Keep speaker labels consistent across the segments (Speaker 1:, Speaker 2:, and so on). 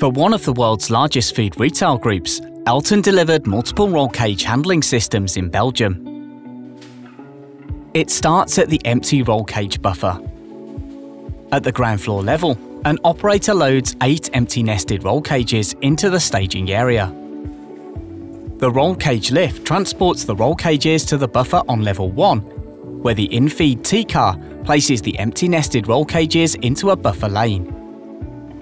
Speaker 1: For one of the world's largest food retail groups, Elten delivered multiple roll cage handling systems in Belgium. It starts at the empty roll cage buffer. At the ground floor level, an operator loads eight empty nested roll cages into the staging area. The roll cage lift transports the roll cages to the buffer on level 1, where the in-feed T-car places the empty nested roll cages into a buffer lane.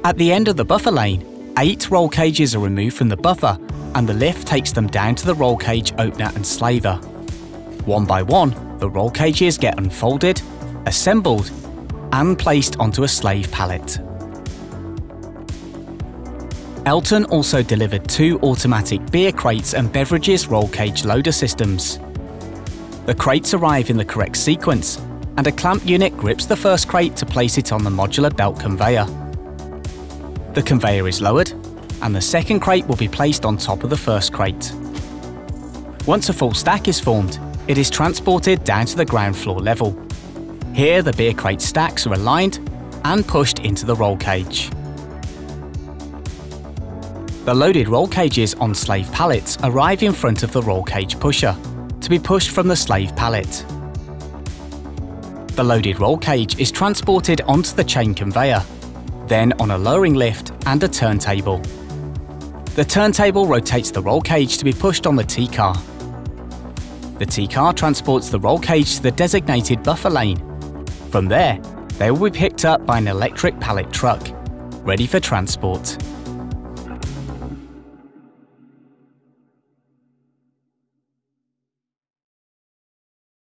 Speaker 1: At the end of the buffer lane, eight roll cages are removed from the buffer and the lift takes them down to the roll cage opener and slaver. One by one, the roll cages get unfolded, assembled, and placed onto a slave pallet. Elten also delivered two automatic beer crates and beverages roll cage loader systems. The crates arrive in the correct sequence, and a clamp unit grips the first crate to place it on the modular belt conveyor. The conveyor is lowered, and the second crate will be placed on top of the first crate. Once a full stack is formed, it is transported down to the ground floor level. Here, the beer crate stacks are aligned and pushed into the roll cage. The loaded roll cages on slave pallets arrive in front of the roll cage pusher to be pushed from the slave pallet. The loaded roll cage is transported onto the chain conveyor then on a lowering lift and a turntable. The turntable rotates the roll cage to be pushed on the T-car. The T-car transports the roll cage to the designated buffer lane. From there, they will be picked up by an electric pallet truck, ready for transport.